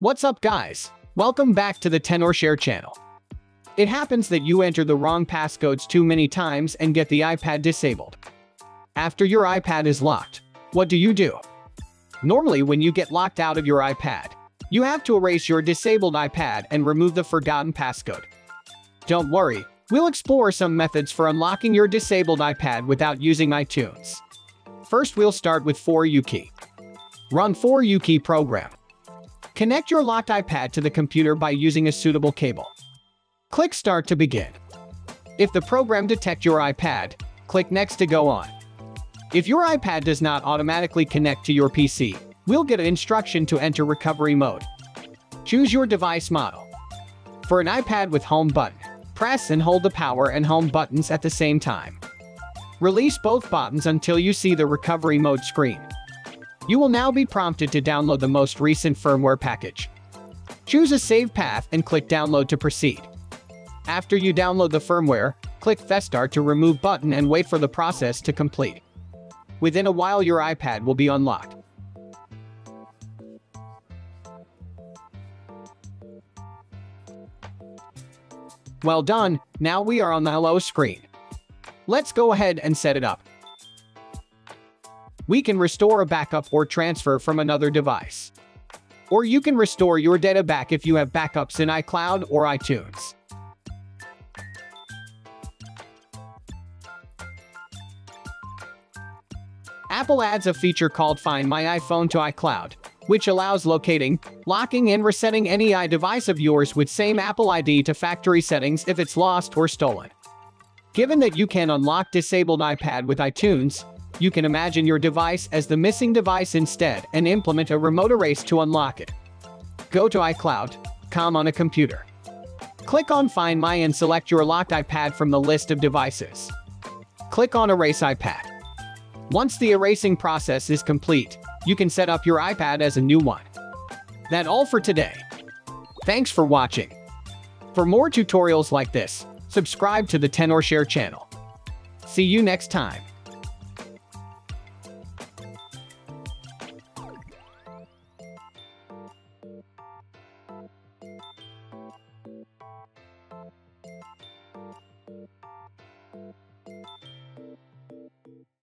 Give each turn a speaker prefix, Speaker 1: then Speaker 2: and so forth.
Speaker 1: What's up guys? Welcome back to the TenorShare channel. It happens that you enter the wrong passcodes too many times and get the iPad disabled. After your iPad is locked, what do you do? Normally when you get locked out of your iPad, you have to erase your disabled iPad and remove the forgotten passcode. Don't worry, we'll explore some methods for unlocking your disabled iPad without using iTunes. First we'll start with 4UKey. Run 4UKey program. Connect your locked iPad to the computer by using a suitable cable. Click Start to begin. If the program detect your iPad, click Next to go on. If your iPad does not automatically connect to your PC, we'll get an instruction to enter recovery mode. Choose your device model. For an iPad with home button, press and hold the power and home buttons at the same time. Release both buttons until you see the recovery mode screen. You will now be prompted to download the most recent firmware package. Choose a save path and click download to proceed. After you download the firmware, click Festart to remove button and wait for the process to complete. Within a while your iPad will be unlocked. Well done, now we are on the hello screen. Let's go ahead and set it up. We can restore a backup or transfer from another device. Or you can restore your data back if you have backups in iCloud or iTunes. Apple adds a feature called Find My iPhone to iCloud, which allows locating, locking, and resetting any iDevice of yours with same Apple ID to factory settings if it's lost or stolen. Given that you can unlock disabled iPad with iTunes, you can imagine your device as the missing device instead and implement a remote erase to unlock it. Go to iCloud.com on a computer. Click on Find My and select your locked iPad from the list of devices. Click on Erase iPad. Once the erasing process is complete, you can set up your iPad as a new one. That all for today. Thanks for watching. For more tutorials like this, subscribe to the TenorShare channel. See you next time.